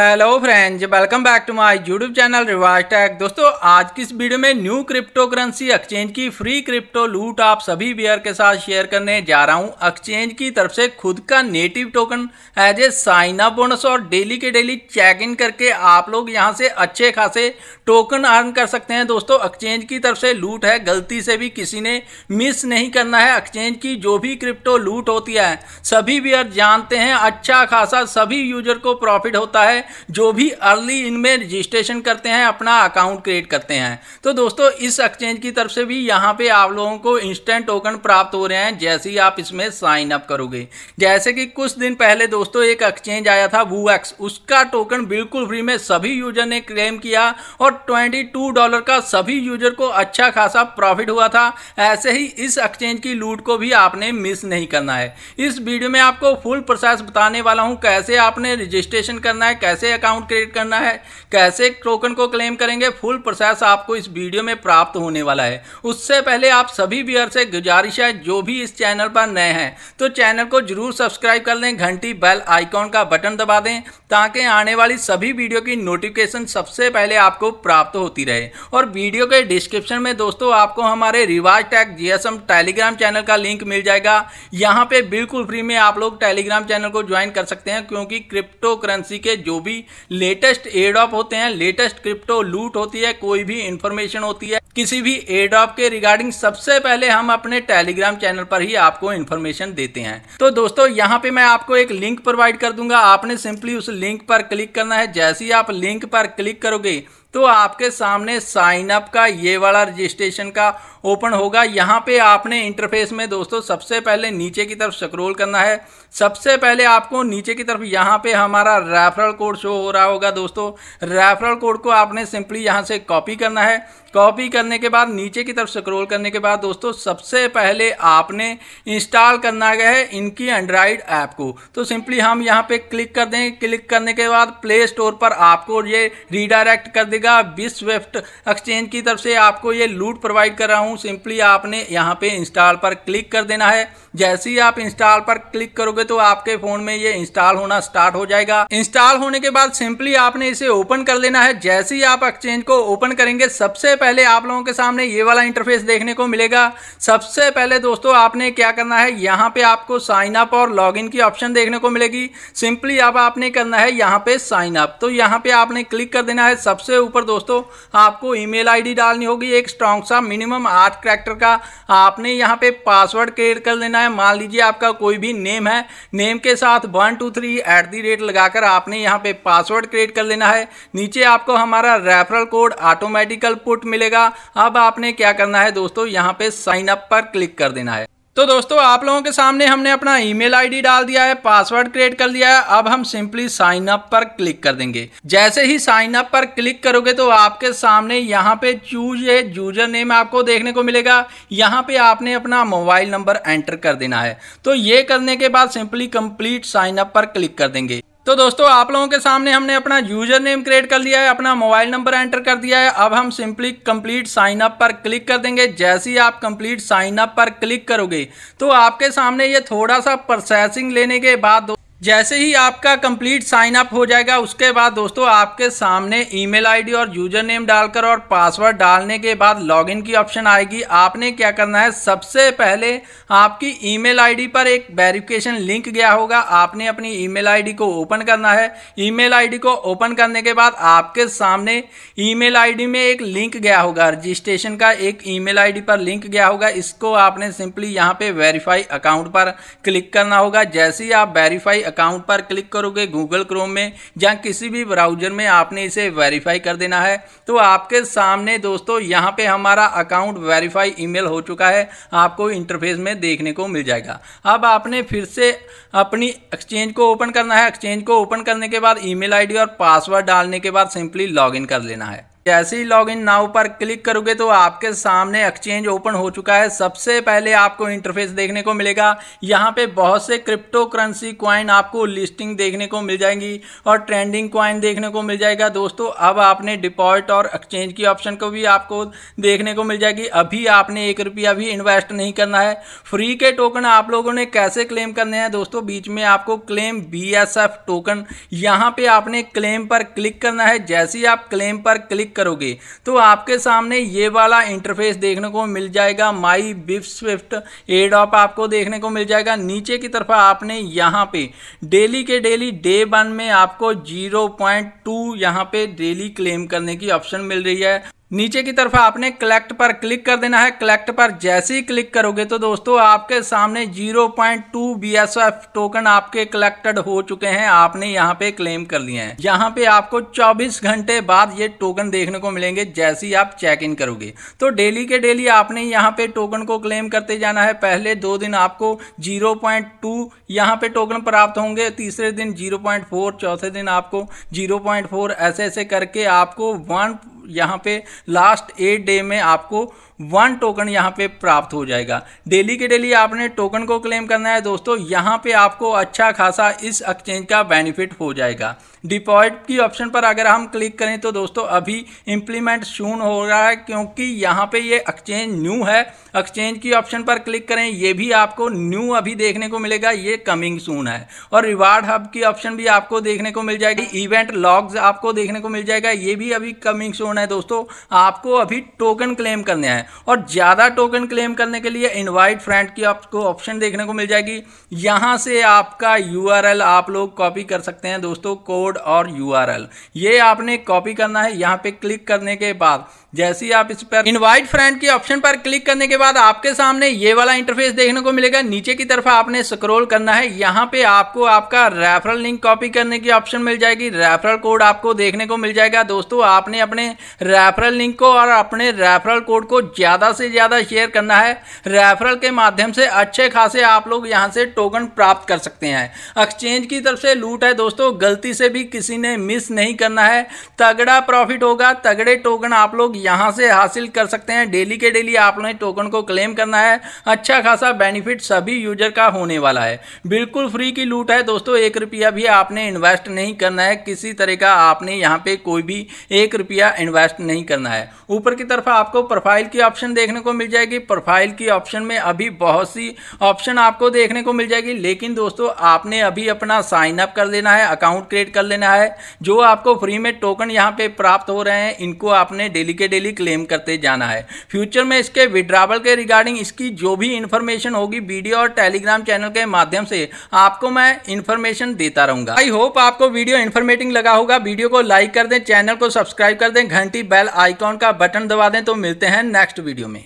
Hello friends welcome back to my YouTube channel Riwaj tech दोस्तों, आज की इस वीडियो में न्यू क्रिप्टो करेंसी एक्सचेंज की फ्री क्रिप्टो लूट आप सभी बियर के साथ शेयर करने जा रहा हूँ। एक्सचेंज की तरफ़ से खुद का native token as a sign up bonus और डेली के डेली चेक इन करके आप लोग यहाँ से अच्छे खासे टोकन अर्न कर सकते हैं। दोस्तों एक्सचेंज की तरफ़ से लूट है, गलती से भी किसी ने मिस नहीं करना है। एक्सचेंज की जो भी क्रिप्टो लूट होती है, सभी बियर जानते हैं अच्छा खासा सभी यूज़र को प्रॉफिट होता है। जो भी अर्ली इनमें रजिस्ट्रेशन करते हैं, अपना अकाउंट क्रिएट करते हैं। तो दोस्तों, इस एक्सचेंज की तरफ़ से भी यहाँ पे आप लोगों को इंस्टेंट टोकन प्राप्त हो रहे हैं, जैसे ही आप इसमें साइन अप करोगे। जैसे कि कुछ दिन पहले दोस्तों एक एक्सचेंज आया था वू उसका टोकन बिल्कुल फ्री में सभी यूज़र ने क्लेम किया और ट्वेंटी डॉलर का सभी यूज़र को अच्छा खासा प्रॉफिट हुआ था। ऐसे ही इस एक्सचेंज की लूट को भी आपने मिस नहीं करना है। इस वीडियो में आपको फुल प्रोसेस बताने वाला हूँ, कैसे आपने रजिस्ट्रेशन करना है कैसे अकाउंट क्रिएट करना है, कैसे टोकन को क्लेम करेंगे फुल प्रोसेस आपको इस वीडियो में प्राप्त होने वाला है। उससे पहले आप सभी बियर से गुजारिश है, जो भी इस चैनल पर नए हैं तो चैनल को ज़रूर सब्सक्राइब कर लें, घंटी बेल आइकॉन का बटन दबा दें, ताकि आने वाली सभी वीडियो की नोटिफिकेशन सबसे पहले आपको प्राप्त होती रहे। और वीडियो के डिस्क्रिप्शन में दोस्तों, आपको हमारे Riwaj tech GSM telegram channel का लिंक मिल जाएगा। यहाँ पे बिल्कुल फ्री में आप लोग टेलीग्राम चैनल को ज्वाइन कर सकते हैं, क्योंकि क्रिप्टो करेंसी के जो भी लेटेस्ट एडॉप होते हैं लेटेस्ट क्रिप्टो लूट होती है, कोई भी इंफॉर्मेशन होती है, किसी भी एडॉप के रिगार्डिंग सबसे पहले हम अपने टेलीग्राम चैनल पर ही आपको इन्फॉर्मेशन देते हैं। तो दोस्तों, यहाँ पे मैं आपको एक लिंक प्रोवाइड कर दूँगा। आपने सिंपली उस लिंक पर क्लिक करना है। जैसे ही आप लिंक पर क्लिक करोगे तो आपके सामने साइन अप का ये वाला रजिस्ट्रेशन का ओपन होगा। यहाँ पे आपने इंटरफेस में दोस्तों सबसे पहले नीचे की तरफ़ स्क्रॉल करना है। सबसे पहले आपको नीचे की तरफ़ यहाँ पे हमारा रेफरल कोड शो हो रहा होगा दोस्तों। रेफरल कोड को आपने सिंपली यहाँ से कॉपी करना है। कॉपी करने के बाद नीचे की तरफ़ स्क्रॉल करने के बाद दोस्तों सबसे पहले आपने इंस्टॉल करना है इनकी एंड्राइड ऐप को। तो सिंपली हम यहाँ पे क्लिक कर दें। क्लिक करने के बाद प्ले स्टोर पर आपको ये रिडायरेक्ट कर देगा। बिस स्विफ्ट एक्सचेंज की तरफ़ से आपको ये लूट प्रोवाइड कर रहा हूँ। सिंपली आपने यहाँ पे इंस्टॉल पर क्लिक कर देना है। जैसे ही आप इंस्टॉल पर क्लिक करोगे तो आपके फ़ोन में ये इंस्टॉल होना स्टार्ट हो जाएगा। इंस्टॉल होने के बाद सिंपली आपने इसे ओपन कर लेना है। जैसे ही आप एक्सचेंज को ओपन करेंगे, सबसे पहले आप लोगों के सामने ये वाला इंटरफेस देखने को मिलेगा। सबसे पहले दोस्तों आपने क्या करना है, यहाँ पे आपको साइन अप और लॉग इन की ऑप्शन देखने को मिलेगी। सिंपली अब आपने करना है यहाँ पे साइन अप तो यहाँ पे आपने क्लिक कर देना है। सबसे ऊपर दोस्तों आपको ईमेल आईडी डालनी होगी। एक स्ट्रॉन्ग सा मिनिमम आठ करेक्टर का, आपने यहाँ पे पासवर्ड क्रिएट कर लेना है। मान लीजिए आपका कोई भी नेम है नेम के साथ one two three at the rate लगाकर आपने यहाँ पे पासवर्ड क्रिएट कर लेना है। नीचे आपको हमारा रेफरल कोड ऑटोमेटिकल पुट मिलेगा। अब आपने क्या करना है दोस्तों, यहाँ पे साइन अप पर क्लिक कर देना है। तो दोस्तों, आप लोगों के सामने हमने अपना ईमेल आईडी डाल दिया है, पासवर्ड क्रिएट कर दिया है। अब हम सिंपली साइन अप पर क्लिक कर देंगे। जैसे ही साइन अप पर क्लिक करोगे तो आपके सामने यहाँ पे चूज़ ए यूज़र नेम आपको देखने को मिलेगा। यहाँ पे आपने अपना मोबाइल नंबर एंटर कर देना है। तो ये करने के बाद सिंपली कंप्लीट साइन अप पर क्लिक कर देंगे। तो दोस्तों, आप लोगों के सामने हमने अपना यूज़र नेम क्रिएट कर लिया है, अपना मोबाइल नंबर एंटर कर दिया है। अब हम सिंपली कंप्लीट साइन अप पर क्लिक कर देंगे। जैसे ही आप कंप्लीट साइन अप पर क्लिक करोगे तो आपके सामने ये थोड़ा सा प्रोसेसिंग लेने के बाद जैसे ही आपका कंप्लीट साइन अप हो जाएगा, उसके बाद दोस्तों आपके सामने ईमेल आईडी और यूज़र नेम डालकर और पासवर्ड डालने के बाद लॉगिन की ऑप्शन आएगी। आपने क्या करना है? सबसे पहले आपकी ईमेल आईडी पर एक वेरिफिकेशन लिंक गया होगा। आपने अपनी ईमेल आईडी को ओपन करना है। ईमेल आईडी को ओपन करने के बाद आपके सामने ईमेल आईडी में एक लिंक गया होगा। रजिस्ट्रेशन का एक ईमेल आईडी पर लिंक गया होगा। इसको आपने सिंपली यहाँ पे वेरीफाई अकाउंट पर क्लिक करना होगा। जैसे ही आप वेरीफाई अकाउंट पर क्लिक करोगे गूगल क्रोम में या किसी भी ब्राउज़र में आपने इसे वेरीफाई कर देना है। तो आपके सामने दोस्तों, यहाँ पे हमारा अकाउंट वेरीफाई ईमेल हो चुका है। आपको इंटरफेस में देखने को मिल जाएगा। अब आपने फिर से अपनी एक्सचेंज को ओपन करना है। एक्सचेंज को ओपन करने के बाद ईमेल आईडी और पासवर्ड डालने के बाद सिंपली लॉगिन कर लेना है। जैसे ही लॉग इन नाउ पर क्लिक करोगे तो आपके सामने एक्सचेंज ओपन हो चुका है। सबसे पहले आपको इंटरफेस देखने को मिलेगा। यहाँ पे बहुत से क्रिप्टो करेंसी क्वाइन आपको लिस्टिंग देखने को मिल जाएँगी और ट्रेंडिंग क्वाइन देखने को मिल जाएगा। दोस्तों, अब आपने डिपॉजिट और एक्सचेंज की ऑप्शन को भी आपको देखने को मिल जाएगी। अभी आपने एक रुपया भी इन्वेस्ट नहीं करना है। फ्री के टोकन आप लोगों ने कैसे क्लेम करने हैं? दोस्तों, बीच में आपको क्लेम बीएसएफ टोकन यहाँ पे आपने क्लेम पर क्लिक करना है। जैसे ही आप क्लेम पर क्लिक करोगे तो आपके सामने ये वाला इंटरफेस देखने को मिल जाएगा माई बिफ स्विफ्ट एड ऑप आपको देखने को मिल जाएगा। नीचे की तरफ़ आपने यहाँ पे डेली के डेली डे वन में आपको ज़ीरो पॉइंट टू यहाँ पे डेली क्लेम करने की ऑप्शन मिल रही है। नीचे की तरफ़ आपने कलेक्ट पर क्लिक कर देना है। कलेक्ट पर जैसे ही क्लिक करोगे तो दोस्तों आपके सामने 0.2 BSF टोकन आपके कलेक्टेड हो चुके हैं। आपने यहाँ पे क्लेम कर लिए हैं। यहाँ पे आपको 24 घंटे बाद ये टोकन देखने को मिलेंगे जैसे ही आप चेक इन करोगे। तो डेली के डेली आपने यहाँ पे टोकन को क्लेम करते जाना है। पहले दो दिन आपको ज़ीरो पॉइंट यहाँ पे टोकन प्राप्त होंगे। तीसरे दिन ज़ीरो चौथे दिन आपको ज़ीरो ऐसे ऐसे करके आपको वन यहाँ पे लास्ट एट डे में आपको वन टोकन यहाँ पे प्राप्त हो जाएगा। डेली के डेली आपने टोकन को क्लेम करना है दोस्तों, यहाँ पे आपको अच्छा खासा इस एक्सचेंज का बेनिफिट हो जाएगा। डिपॉजिट की ऑप्शन पर अगर हम क्लिक करें तो दोस्तों अभी इम्प्लीमेंट शून हो रहा है क्योंकि यहाँ पे ये एक्सचेंज न्यू है। एक्सचेंज की ऑप्शन पर क्लिक करें, ये भी आपको न्यू अभी देखने को मिलेगा, ये कमिंग सून है। और रिवार्ड हब की ऑप्शन भी आपको देखने को मिल जाएगी। इवेंट लॉग्स आपको देखने को मिल जाएगा, ये भी अभी कमिंग सून है दोस्तों, आपको अभी टोकन क्लेम करने हैं। और ज़्यादा टोकन क्लेम करने के लिए इनवाइट फ्रेंड की आपको ऑप्शन देखने को मिल जाएगी। यहाँ से आपका यूआरएल आप लोग कॉपी कर सकते हैं दोस्तों कोड और यू ये आपने कॉपी करना है यहाँ पे क्लिक करने के बाद। जैसे ही आप इस पर इनवाइट फ्रेंड के ऑप्शन पर क्लिक करने के बाद आपके सामने ये वाला इंटरफेस देखने को मिलेगा। नीचे की तरफ़ आपने स्क्रॉल करना है। यहाँ पे आपको आपका रेफरल लिंक कॉपी करने की ऑप्शन मिल जाएगी। रेफरल कोड आपको देखने को मिल जाएगा। दोस्तों, आपने अपने रेफरल लिंक को और अपने रेफरल कोड को ज़्यादा से ज़्यादा शेयर करना है। रेफरल के माध्यम से अच्छे खासे आप लोग यहाँ से टोकन प्राप्त कर सकते हैं। एक्सचेंज की तरफ़ से लूट है दोस्तों, गलती से भी किसी ने मिस नहीं करना है। तगड़ा प्रॉफिट होगा, तगड़े टोकन आप लोग यहाँ से हासिल कर सकते हैं। डेली के डेली आप आपने टोकन को क्लेम करना है। अच्छा खासा बेनिफिट सभी यूज़र का होने वाला है। बिल्कुल फ्री की लूट है दोस्तों, एक रुपया भी आपने इन्वेस्ट नहीं करना है। किसी तरह का आपने यहाँ पे कोई भी एक रुपया इन्वेस्ट नहीं करना है। ऊपर की तरफ़ आपको प्रोफ़ाइल की ऑप्शन देखने को मिल जाएगी। प्रोफ़ाइल की ऑप्शन में अभी बहुत सी ऑप्शन आपको देखने को मिल जाएगी। लेकिन दोस्तों, आपने अभी अपना साइन अप कर लेना है अकाउंट क्रिएट कर लेना है। जो आपको फ्री में टोकन यहाँ पे प्राप्त हो रहे हैं, इनको आपने डेली के डेली क्लेम करते जाना है। फ्यूचर में इसके विड्रावल के रिगार्डिंग इसकी जो भी इंफॉर्मेशन होगी वीडियो और टेलीग्राम चैनल के माध्यम से आपको मैं इंफॉर्मेशन देता रहूँगा। आई होप आपको वीडियो इन्फॉर्मेटिंग लगा होगा। वीडियो को लाइक कर दें चैनल को सब्सक्राइब कर दें। घंटी बेल आइकॉन का बटन दबा दें तो मिलते हैं नेक्स्ट वीडियो में।